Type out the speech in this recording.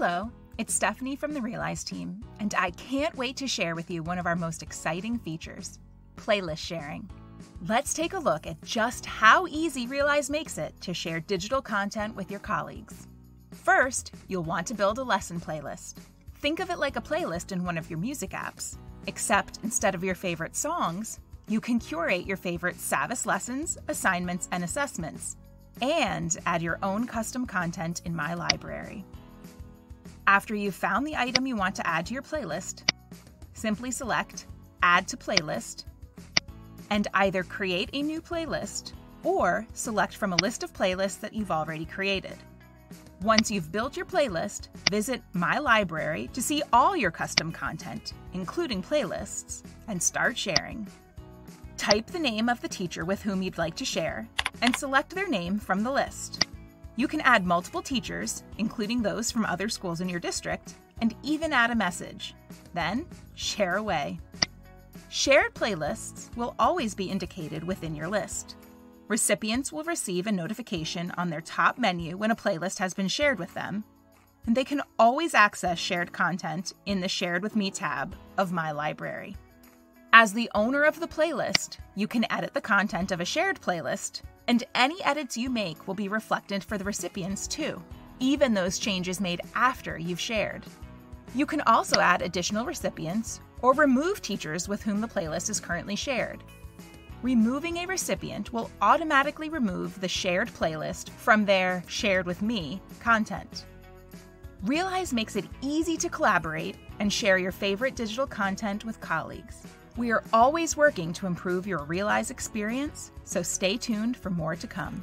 Hello, it's Stephanie from the Realize team, and I can't wait to share with you one of our most exciting features playlist sharing. Let's take a look at just how easy Realize makes it to share digital content with your colleagues. First, you'll want to build a lesson playlist. Think of it like a playlist in one of your music apps, except instead of your favorite songs, you can curate your favorite Savvas lessons, assignments, and assessments, and add your own custom content in My Library. After you've found the item you want to add to your playlist, simply select Add to Playlist and either create a new playlist or select from a list of playlists that you've already created. Once you've built your playlist, visit My Library to see all your custom content, including playlists, and start sharing. Type the name of the teacher with whom you'd like to share and select their name from the list. You can add multiple teachers, including those from other schools in your district, and even add a message. Then, share away. Shared playlists will always be indicated within your list. Recipients will receive a notification on their top menu when a playlist has been shared with them, and they can always access shared content in the Shared with Me tab of My Library. As the owner of the playlist, you can edit the content of a shared playlist and any edits you make will be reflected for the recipients too, even those changes made after you've shared. You can also add additional recipients or remove teachers with whom the playlist is currently shared. Removing a recipient will automatically remove the shared playlist from their Shared with Me content. Realize makes it easy to collaborate and share your favorite digital content with colleagues. We are always working to improve your Realize experience, so stay tuned for more to come.